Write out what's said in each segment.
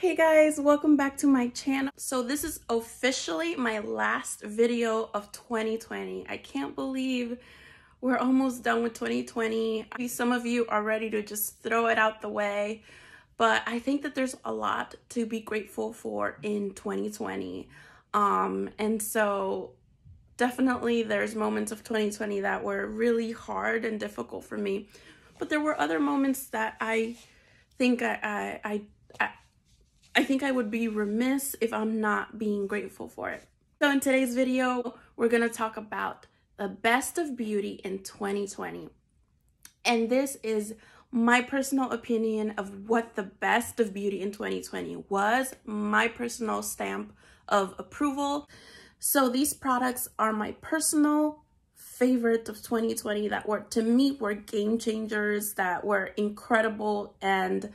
Hey guys, welcome back to my channel. So this is officially my last video of 2020. I can't believe we're almost done with 2020. Some of you are ready to just throw it out the way, but I think that there's a lot to be grateful for in 2020. Um, and so definitely there's moments of 2020 that were really hard and difficult for me, but there were other moments that I think I, I, I I think I would be remiss if I'm not being grateful for it. So in today's video, we're going to talk about the best of beauty in 2020. And this is my personal opinion of what the best of beauty in 2020 was, my personal stamp of approval. So these products are my personal favorite of 2020 that were to me were game changers that were incredible and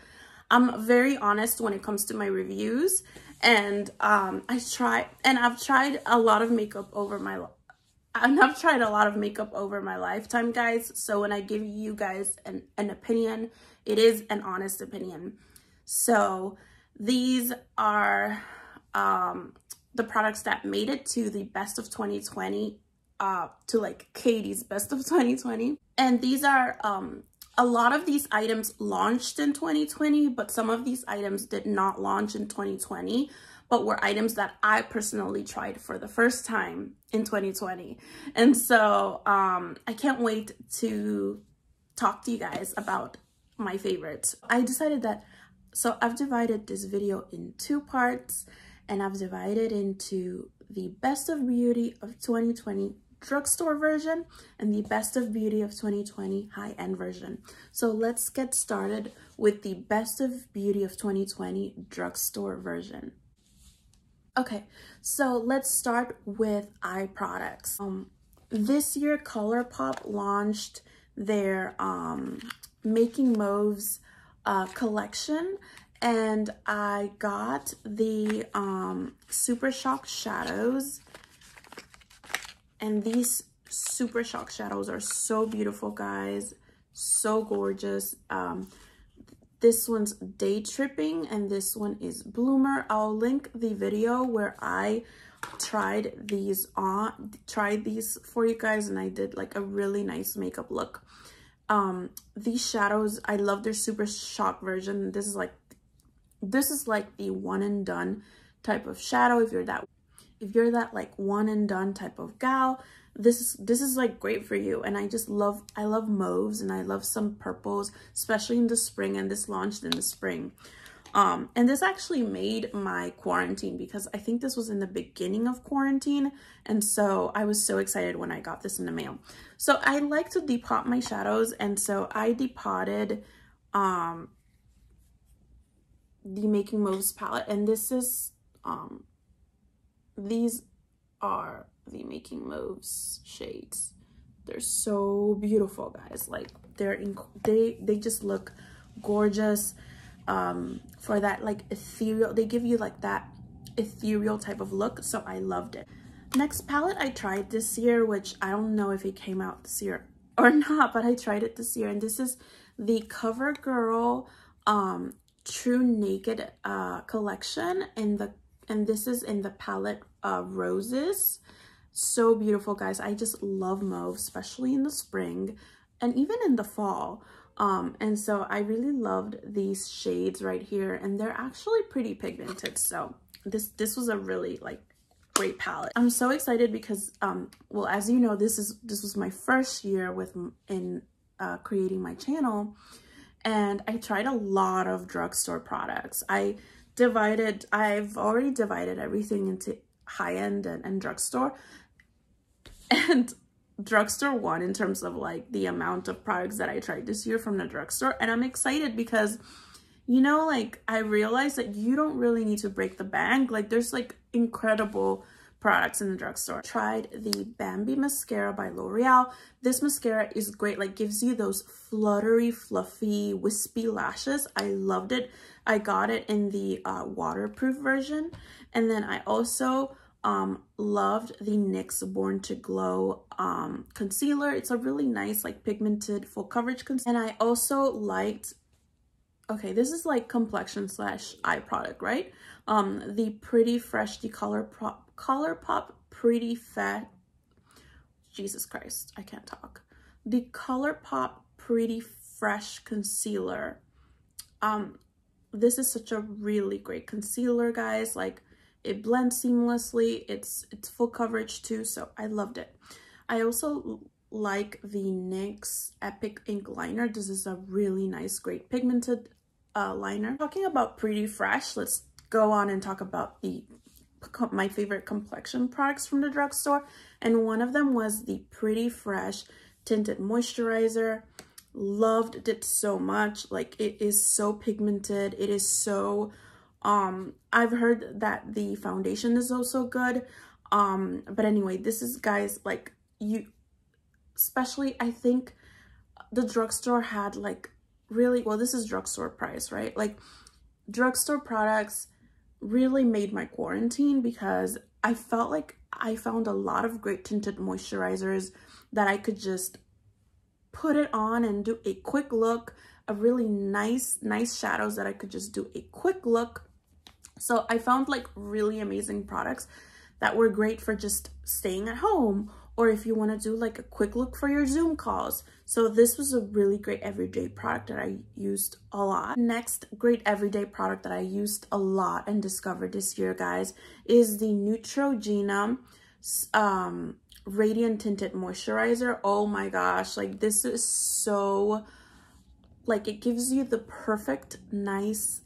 I'm very honest when it comes to my reviews and um, I try and I've tried a lot of makeup over my and I've tried a lot of makeup over my lifetime guys so when I give you guys an, an opinion it is an honest opinion. So these are um, the products that made it to the best of 2020 uh, to like Katie's best of 2020 and these are um, a lot of these items launched in 2020, but some of these items did not launch in 2020, but were items that I personally tried for the first time in 2020. And so um, I can't wait to talk to you guys about my favorites. I decided that, so I've divided this video in two parts and I've divided into the best of beauty of 2020 drugstore version and the best of beauty of 2020 high-end version. So let's get started with the best of beauty of 2020 drugstore version. Okay, so let's start with eye products. Um, this year ColourPop launched their um, Making Mauves uh, collection and I got the um, Super Shock Shadows and these super shock shadows are so beautiful, guys. So gorgeous. Um, this one's Day Tripping and this one is Bloomer. I'll link the video where I tried these on, tried these for you guys and I did like a really nice makeup look. Um, these shadows, I love their super shock version. This is like, this is like the one and done type of shadow if you're that if you're that like one and done type of gal, this is this is like great for you. And I just love I love mauves and I love some purples, especially in the spring. And this launched in the spring. Um, and this actually made my quarantine because I think this was in the beginning of quarantine. And so I was so excited when I got this in the mail. So I like to depot my shadows. And so I depotted um, the Making Mauves palette. And this is um, these are the Making Mauves shades. They're so beautiful, guys. Like they're in, they they just look gorgeous um for that like ethereal they give you like that ethereal type of look so i loved it next palette i tried this year which i don't know if it came out this year or not but i tried it this year and this is the covergirl um TruNaked uh collection in the and this is in the palette of roses. So beautiful guys. I just love mauve especially in the spring and even in the fall. Um and so i really loved these shades right here and they're actually pretty pigmented. So this this was a really like great palette. I'm so excited because um well as you know this is this was my first year with in uh creating my channel and i tried a lot of drugstore products. I divided, I've already divided everything into high-end and, and drugstore. And drugstore one in terms of like the amount of products that I tried this year from the drugstore. And I'm excited because, you know, like I realized that you don't really need to break the bank. Like there's like incredible products in the drugstore. Tried the Bambi mascara by L'Oreal. This mascara is great, like gives you those fluttery, fluffy, wispy lashes. I loved it. I got it in the uh, waterproof version. And then I also um, loved the NYX Born to Glow um, concealer. It's a really nice, like pigmented full coverage concealer. And I also liked okay, this is like complexion slash eye product, right? Um, the Pretty Fresh, the Color Pop, Color Pop Pretty Fat, Jesus Christ, I can't talk. The Color Pop Pretty Fresh Concealer. Um, this is such a really great concealer, guys. Like, it blends seamlessly. It's, it's full coverage too, so I loved it. I also like the NYX Epic Ink Liner. This is a really nice, great pigmented uh, liner. Talking about Pretty Fresh, let's go on and talk about the my favorite complexion products from the drugstore. And one of them was the Pretty Fresh Tinted Moisturizer. Loved it so much. Like, it is so pigmented. It is so... Um, I've heard that the foundation is also good. Um, but anyway, this is, guys, like, you... Especially, I think the drugstore had, like, really, well, this is drugstore price, right? Like drugstore products really made my quarantine because I felt like I found a lot of great tinted moisturizers that I could just put it on and do a quick look a really nice, nice shadows that I could just do a quick look. So I found like really amazing products that were great for just staying at home or if you want to do like a quick look for your Zoom calls. So this was a really great everyday product that I used a lot. Next great everyday product that I used a lot and discovered this year, guys, is the Neutrogena um, Radiant Tinted Moisturizer. Oh my gosh, like this is so, like it gives you the perfect, nice,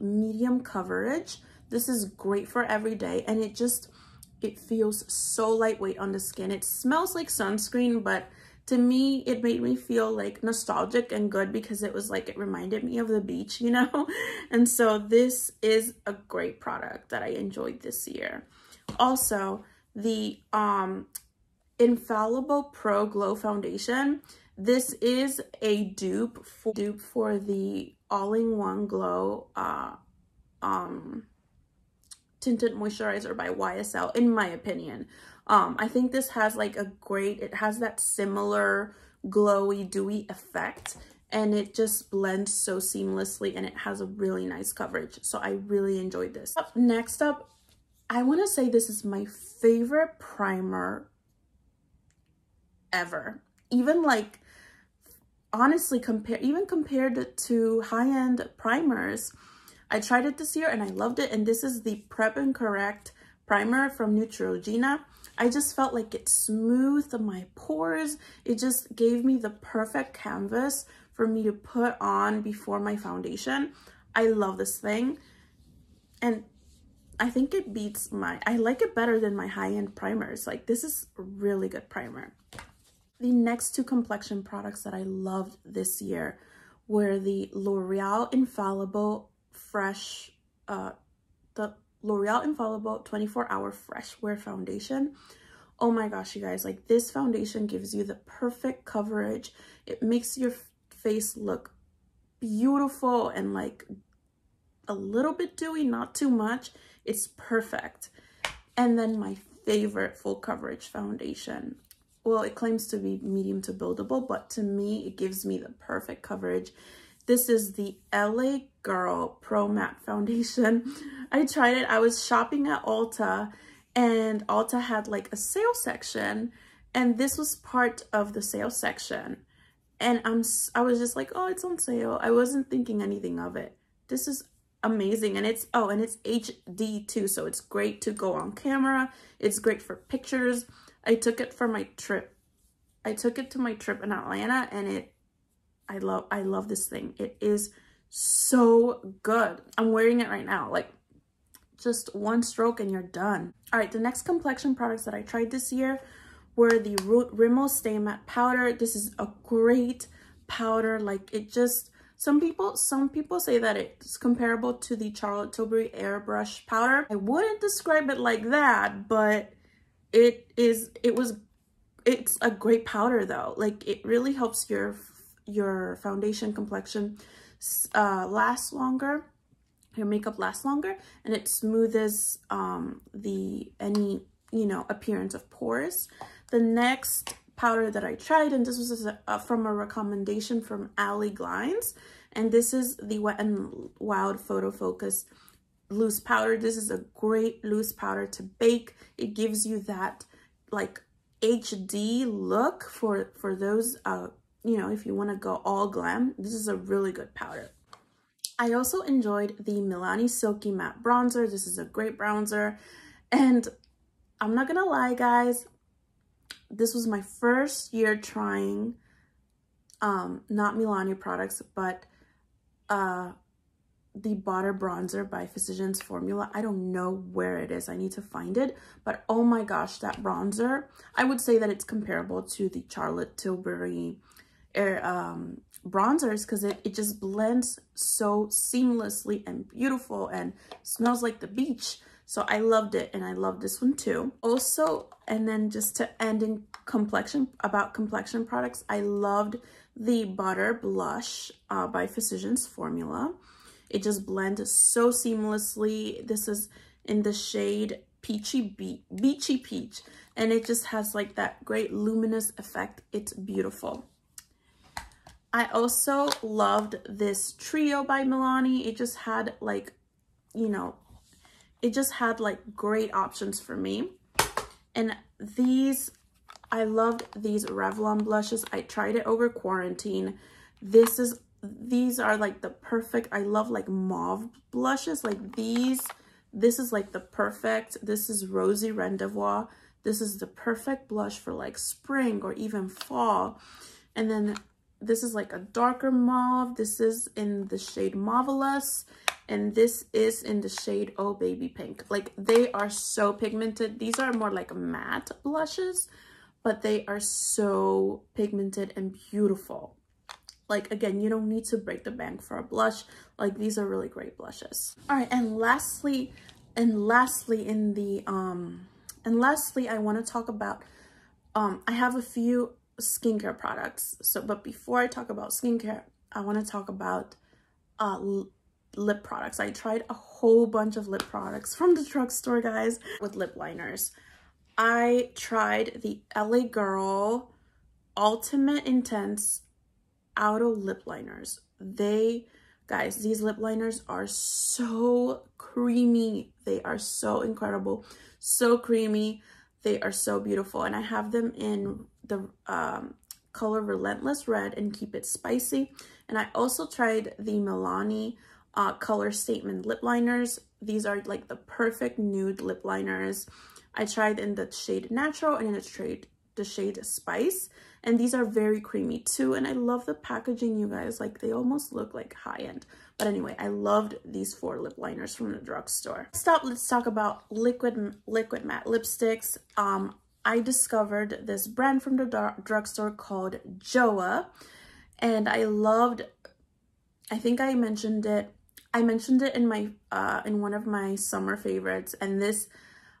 medium coverage. This is great for every day and it just it feels so lightweight on the skin. It smells like sunscreen, but to me, it made me feel like nostalgic and good because it was like, it reminded me of the beach, you know? And so this is a great product that I enjoyed this year. Also, the um, Infallible Pro Glow Foundation. This is a dupe for, dupe for the All-in-One Glow uh, um, tinted moisturizer by YSL in my opinion. Um, I think this has like a great, it has that similar glowy dewy effect and it just blends so seamlessly and it has a really nice coverage. So I really enjoyed this. Up, Next up, I want to say this is my favorite primer ever. Even like, honestly, compare even compared to high-end primers, I tried it this year and I loved it. And this is the Prep and Correct primer from Neutrogena. I just felt like it smoothed my pores. It just gave me the perfect canvas for me to put on before my foundation. I love this thing. And I think it beats my, I like it better than my high-end primers. Like this is really good primer. The next two complexion products that I loved this year were the L'Oreal Infallible fresh, uh, the L'Oreal Infallible 24 Hour Fresh Wear Foundation. Oh my gosh, you guys, like this foundation gives you the perfect coverage. It makes your face look beautiful and like a little bit dewy, not too much. It's perfect. And then my favorite full coverage foundation. Well, it claims to be medium to buildable, but to me, it gives me the perfect coverage. This is the LA Girl Pro Matte Foundation. I tried it. I was shopping at Ulta and Ulta had like a sale section and this was part of the sale section. And I'm, I was just like, oh, it's on sale. I wasn't thinking anything of it. This is amazing. And it's, oh, and it's HD too. So it's great to go on camera. It's great for pictures. I took it for my trip. I took it to my trip in Atlanta and it I love, I love this thing. It is so good. I'm wearing it right now. Like just one stroke and you're done. All right, the next complexion products that I tried this year were the Rimmel Stay Matte Powder. This is a great powder. Like it just, some people, some people say that it's comparable to the Charlotte Tilbury Airbrush powder. I wouldn't describe it like that, but it is, it was, it's a great powder though. Like it really helps your your foundation complexion uh, lasts longer, your makeup lasts longer, and it smoothes um, the any, you know, appearance of pores. The next powder that I tried, and this was a, from a recommendation from Ali Glines, And this is the Wet n Wild Photo Focus loose powder. This is a great loose powder to bake. It gives you that like HD look for, for those, uh, you know, if you want to go all glam. This is a really good powder. I also enjoyed the Milani Silky Matte Bronzer. This is a great bronzer. And I'm not gonna lie, guys, this was my first year trying um, not Milani products, but uh, the Butter Bronzer by Physicians Formula. I don't know where it is. I need to find it. But oh my gosh, that bronzer, I would say that it's comparable to the Charlotte Tilbury air, um, bronzers because it, it just blends so seamlessly and beautiful and smells like the beach. So I loved it and I love this one too. Also, and then just to end in complexion, about complexion products, I loved the Butter Blush uh, by Physicians Formula. It just blends so seamlessly. This is in the shade Peachy Be Beachy Peach. And it just has like that great luminous effect. It's beautiful. I also loved this trio by Milani. It just had like, you know, it just had like great options for me. And these, I loved these Revlon blushes. I tried it over quarantine. This is these are like the perfect i love like mauve blushes like these this is like the perfect this is rosy rendezvous this is the perfect blush for like spring or even fall and then this is like a darker mauve this is in the shade mauvelous and this is in the shade oh baby pink like they are so pigmented these are more like matte blushes but they are so pigmented and beautiful like, again, you don't need to break the bank for a blush. Like, these are really great blushes. All right, and lastly, and lastly in the, um, and lastly, I want to talk about, um, I have a few skincare products. So, but before I talk about skincare, I want to talk about, uh, lip products. I tried a whole bunch of lip products from the drugstore, guys, with lip liners. I tried the LA Girl Ultimate Intense Auto lip liners. They, guys, these lip liners are so creamy. They are so incredible, so creamy. They are so beautiful. And I have them in the um, color Relentless Red and Keep It Spicy. And I also tried the Milani uh, color statement lip liners. These are like the perfect nude lip liners. I tried in the shade Natural and in the shade, the shade Spice. And these are very creamy too. And I love the packaging, you guys. Like, they almost look like high-end. But anyway, I loved these four lip liners from the drugstore. Stop, let's talk about liquid liquid matte lipsticks. Um, I discovered this brand from the drugstore called JOAH. And I loved, I think I mentioned it. I mentioned it in my uh, in one of my summer favorites. And this,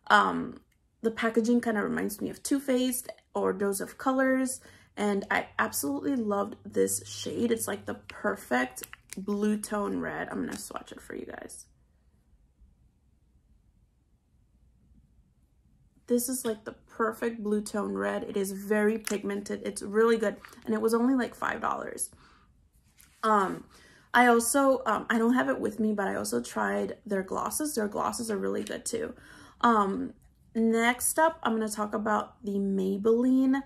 um, the packaging kind of reminds me of Too Faced or Dose of Colors. And I absolutely loved this shade. It's like the perfect blue tone red. I'm to swatch it for you guys. This is like the perfect blue tone red. It is very pigmented. It's really good. And it was only like $5. Um, I also, um, I don't have it with me, but I also tried their glosses. Their glosses are really good too. Um, Next up, I'm going to talk about the Maybelline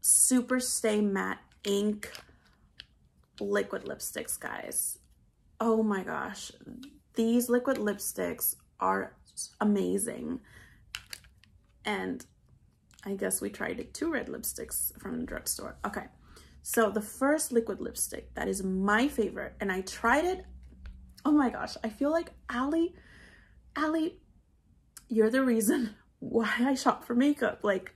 Super Stay Matte Ink liquid lipsticks, guys. Oh my gosh. These liquid lipsticks are amazing. And I guess we tried two red lipsticks from the drugstore. Okay. So the first liquid lipstick that is my favorite, and I tried it. Oh my gosh, I feel like Ali, Ali you're the reason why I shop for makeup. Like,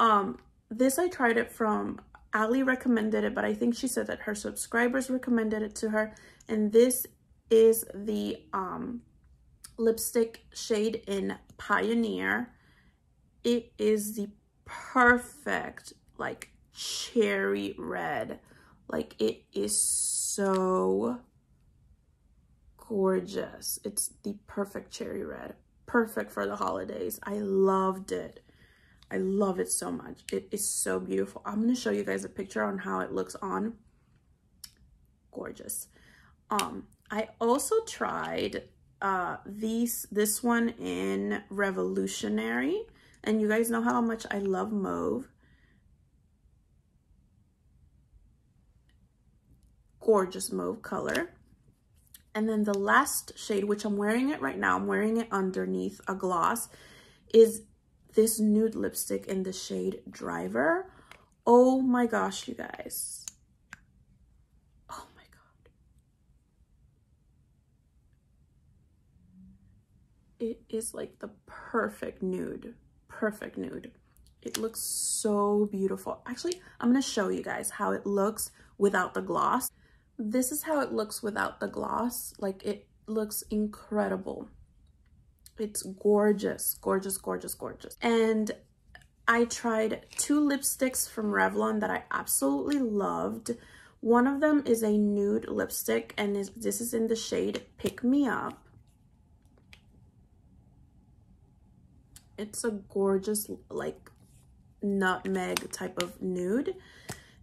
um, this I tried it from, Ali recommended it, but I think she said that her subscribers recommended it to her. And this is the um, lipstick shade in Pioneer. It is the perfect, like, cherry red. Like, it is so gorgeous. It's the perfect cherry red perfect for the holidays. I loved it. I love it so much. It is so beautiful. I'm going to show you guys a picture on how it looks on. Gorgeous. Um, I also tried uh, these, this one in Revolutionary. And you guys know how much I love mauve. Gorgeous mauve color. And then the last shade, which I'm wearing it right now, I'm wearing it underneath a gloss, is this nude lipstick in the shade Driver. Oh my gosh, you guys. Oh my God. It is like the perfect nude, perfect nude. It looks so beautiful. Actually, I'm gonna show you guys how it looks without the gloss. This is how it looks without the gloss. Like it looks incredible. It's gorgeous, gorgeous, gorgeous, gorgeous. And I tried two lipsticks from Revlon that I absolutely loved. One of them is a nude lipstick and is, this is in the shade Pick Me Up. It's a gorgeous like nutmeg type of nude.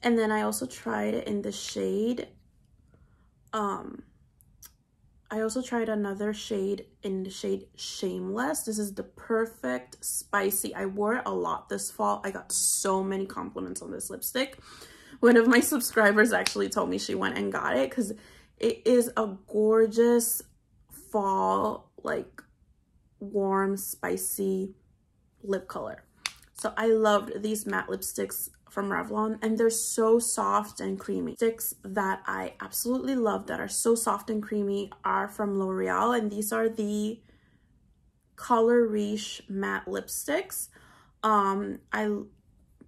And then I also tried it in the shade um I also tried another shade in the shade Shameless. This is the perfect spicy. I wore it a lot this fall. I got so many compliments on this lipstick. One of my subscribers actually told me she went and got it because it is a gorgeous fall, like warm, spicy lip color. So I loved these matte lipsticks from Revlon and they're so soft and creamy. Sticks that I absolutely love that are so soft and creamy are from L'Oreal and these are the Color Riche matte lipsticks. Um, I,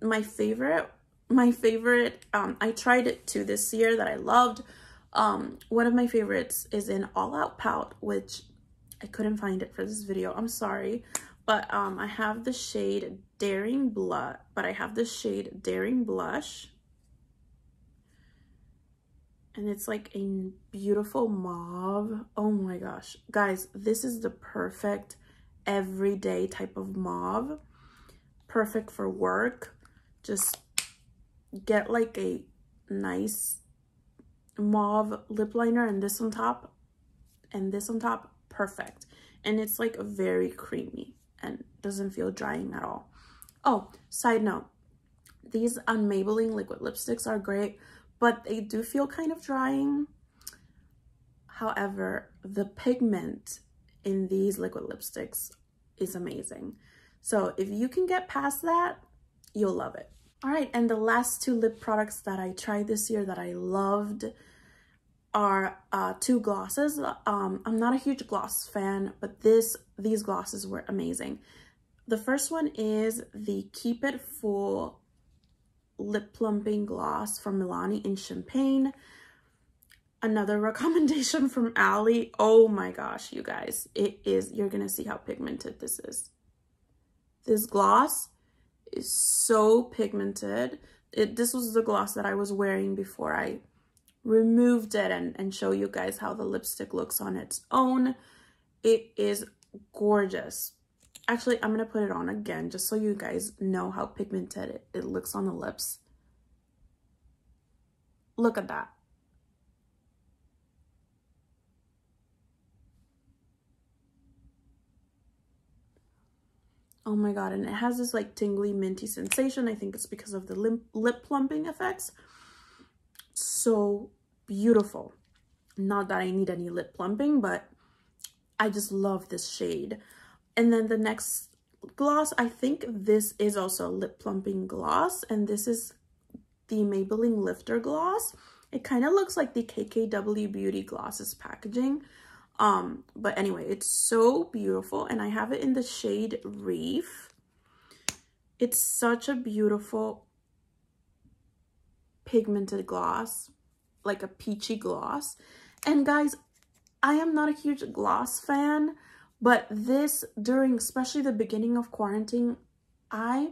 my favorite, my favorite, um, I tried it too this year that I loved. Um, one of my favorites is in All Out Pout, which I couldn't find it for this video. I'm sorry. But um, I have the shade Daring Blush, but I have the shade Daring Blush. And it's like a beautiful mauve. Oh my gosh. Guys, this is the perfect everyday type of mauve. Perfect for work. Just get like a nice mauve lip liner and this on top and this on top. Perfect. And it's like very creamy and doesn't feel drying at all. Oh, side note, these Maybelline liquid lipsticks are great, but they do feel kind of drying. However, the pigment in these liquid lipsticks is amazing. So if you can get past that, you'll love it. All right, and the last two lip products that I tried this year that I loved are uh, two glosses. Um, I'm not a huge gloss fan, but this these glosses were amazing. The first one is the Keep It Full Lip Plumping Gloss from Milani in Champagne. Another recommendation from Ali. Oh my gosh, you guys. It is, you're going to see how pigmented this is. This gloss is so pigmented. It, this was the gloss that I was wearing before I removed it and, and show you guys how the lipstick looks on its own. It is gorgeous. Actually, I'm going to put it on again just so you guys know how pigmented it, it looks on the lips. Look at that. Oh my god, and it has this like tingly minty sensation. I think it's because of the lip, lip plumping effects. So beautiful. Not that I need any lip plumping, but I just love this shade. And then the next gloss, I think this is also a lip plumping gloss. And this is the Maybelline Lifter Gloss. It kind of looks like the KKW Beauty Glosses packaging. Um, but anyway, it's so beautiful. And I have it in the shade Reef. It's such a beautiful pigmented gloss like a peachy gloss. And guys, I am not a huge gloss fan, but this during especially the beginning of quarantine, I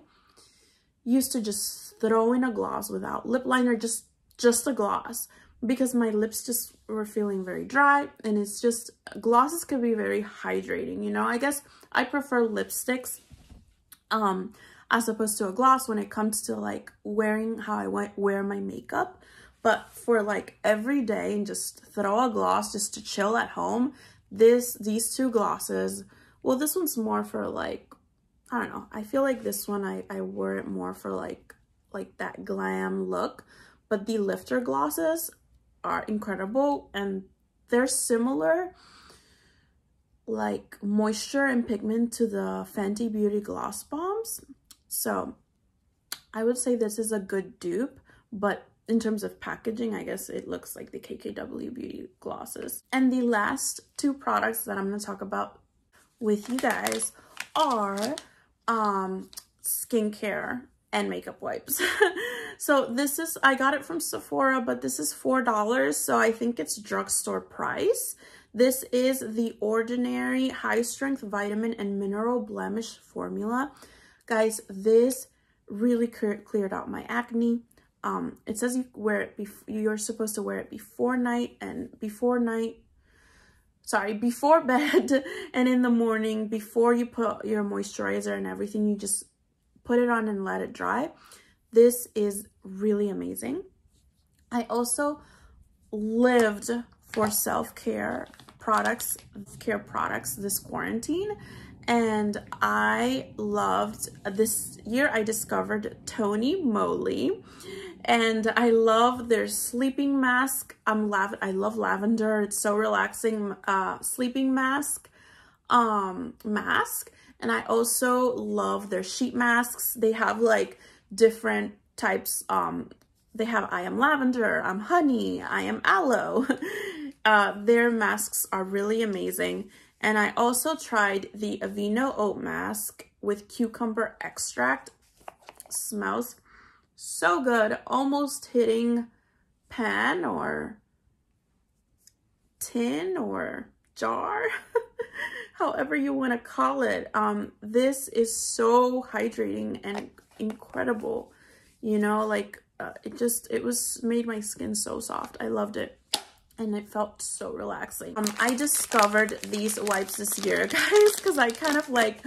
used to just throw in a gloss without lip liner, just just a gloss because my lips just were feeling very dry and it's just glosses can be very hydrating you know i guess i prefer lipsticks um as opposed to a gloss when it comes to like wearing how i wear my makeup But for like every day and just throw a gloss just to chill at home, this these two glosses, well, this one's more for like, I don't know. I feel like this one, I, I wear it more for like, like that glam look. But the lifter glosses are incredible and they're similar like moisture and pigment to the Fenty Beauty Gloss Bombs. So I would say this is a good dupe, but in terms of packaging, I guess it looks like the KKW Beauty glosses. And the last two products that I'm going to talk about with you guys are um, skincare and makeup wipes. so this is, I got it from Sephora, but this is $4. So I think it's drugstore price. This is the Ordinary High Strength Vitamin and Mineral Blemish Formula. Guys, this really cleared out my acne. Um, it says you wear it before, you're supposed to wear it before night and before night, sorry, before bed and in the morning, before you put your moisturizer and everything, you just put it on and let it dry. This is really amazing. I also lived for self-care products, care products this quarantine. And I loved, this year I discovered Tony Moly. And I love their sleeping mask. I'm lav I love lavender. It's so relaxing. Uh, sleeping mask. Um, mask. And I also love their sheet masks. They have like different types. Um, they have I am lavender, I'm honey, I am aloe. Uh, their masks are really amazing. And I also tried the Aveeno Oat Mask with cucumber extract. Smells so good. Almost hitting pan or tin or jar. However you want to call it. Um, this is so hydrating and incredible. You know, like uh, it just, it was made my skin so soft. I loved it and it felt so relaxing. Um, I discovered these wipes this year, guys, because I kind of like,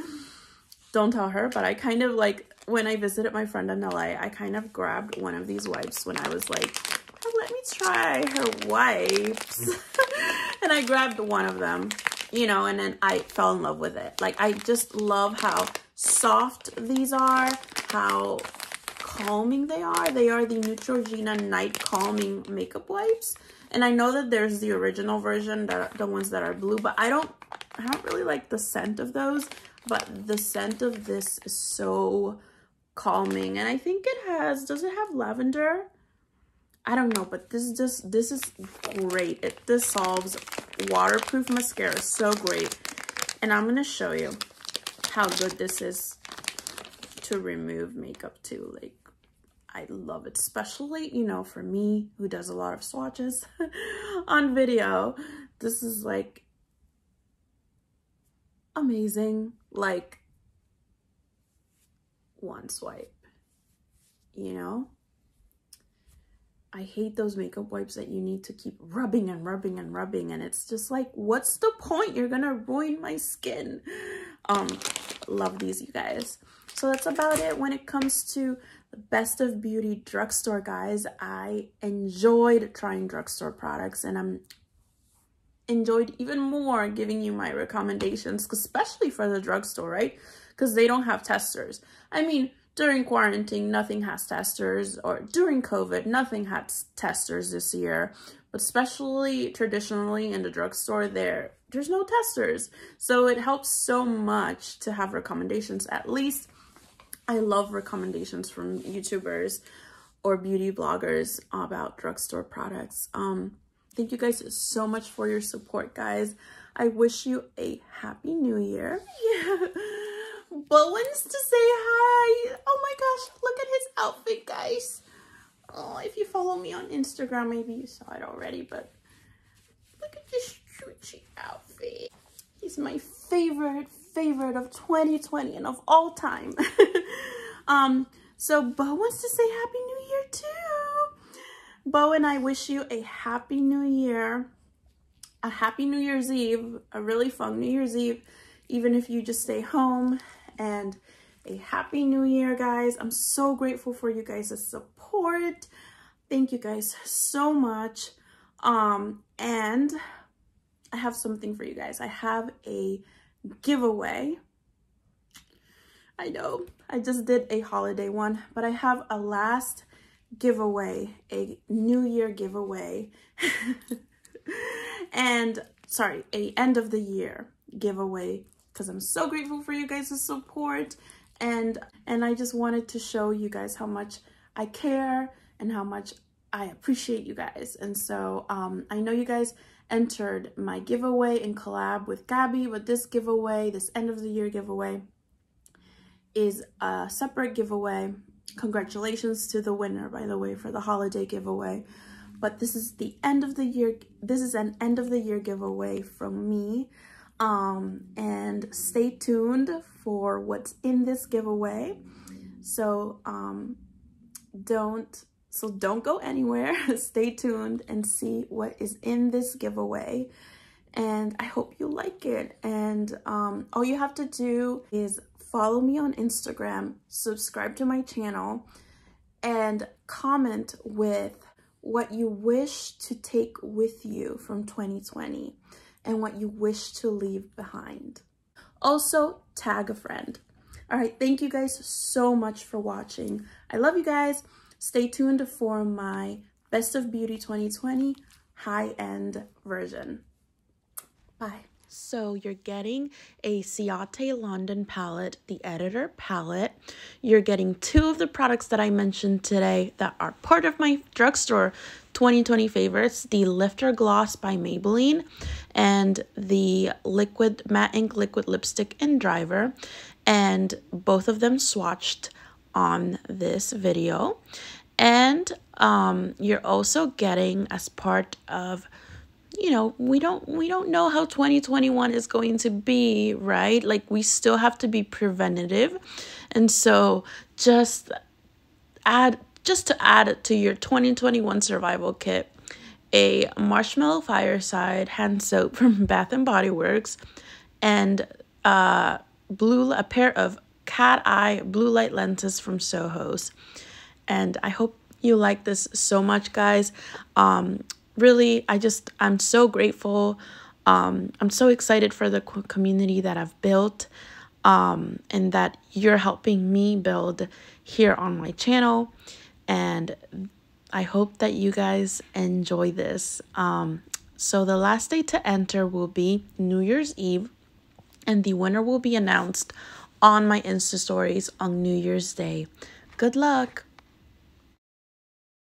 don't tell her, but I kind of like, when I visited my friend in LA, I kind of grabbed one of these wipes when I was like, oh, let me try her wipes. and I grabbed one of them, you know, and then I fell in love with it. Like, I just love how soft these are, how calming they are. They are the Neutrogena Night Calming Makeup Wipes. And I know that there's the original version, that the ones that are blue, but I don't, I don't really like the scent of those. But the scent of this is so calming. And I think it has, does it have lavender? I don't know, but this is just, this is great. It dissolves waterproof mascara, so great. And I'm going to show you how good this is to remove makeup too. Like, I love it, especially, you know, for me who does a lot of swatches on video. This is like amazing. Like one swipe, you know? I hate those makeup wipes that you need to keep rubbing and rubbing and rubbing. And it's just like, what's the point? You're going to ruin my skin. Um, love these, you guys. So that's about it when it comes to the best of beauty drugstore, guys. I enjoyed trying drugstore products and I'm enjoyed even more giving you my recommendations, especially for the drugstore, right? Because they don't have testers. I mean, during quarantine, nothing has testers, or during COVID, nothing had testers this year. But especially traditionally in the drugstore, there there's no testers. So it helps so much to have recommendations. At least I love recommendations from YouTubers or beauty bloggers about drugstore products. Um, thank you guys so much for your support, guys. I wish you a happy new year. Yeah. Bowens to say hi. Oh my gosh, look at his outfit, guys. Oh, if you follow me on Instagram, maybe you saw it already, but look at this cute outfit. He's my favorite, favorite of 2020 and of all time. um, so Bo wants to say Happy New Year too. Bo and I wish you a Happy New Year, a Happy New Year's Eve, a really fun New Year's Eve, even if you just stay home and a Happy New Year, guys. I'm so grateful for you guys' support. thank you guys so much. Um, and I have something for you guys. I have a giveaway. I know I just did a holiday one, but I have a last giveaway, a new year giveaway. and sorry, a end of the year giveaway because I'm so grateful for you guys' support and and I just wanted to show you guys how much I care and how much I appreciate you guys. And so um, I know you guys entered my giveaway in collab with Gabby, but this giveaway, this end of the year giveaway, is a separate giveaway. Congratulations to the winner, by the way, for the holiday giveaway. But this is the end of the year. This is an end of the year giveaway from me. Um, and stay tuned for what's in this giveaway. So um, don't so don't go anywhere. Stay tuned and see what is in this giveaway. And I hope you like it. And um, all you have to do is follow me on Instagram, subscribe to my channel, and comment with what you wish to take with you from 2020 and what you wish to leave behind. Also, tag a friend. All right, thank you guys so much for watching. I love you guys. Stay tuned for my Best of Beauty 2020 high-end version. Bye. So you're getting a Ciate London palette, the editor palette. You're getting two of the products that I mentioned today that are part of my drugstore 2020 favorites, the Lifter Gloss by Maybelline and the Liquid Matte Ink Liquid Lipstick in Driver. And both of them swatched on this video. And um, you're also getting as part of you know we don't we don't know how 2021 is going to be right? Like we still have to be preventative. And so just add just to add it to your 2021 survival kit a marshmallow fireside hand soap from bath and body works and uh blue a pair of cat eye blue light lenses from soho's and i hope you like this so much guys um really, I just, I'm so grateful. Um, I'm so excited for the community that I've built um, and that you're helping me build here on my channel. And I hope that you guys enjoy this. Um, so the last day to enter will be New Year's Eve and the winner will be announced on my Insta stories on New Year's Day. Good luck!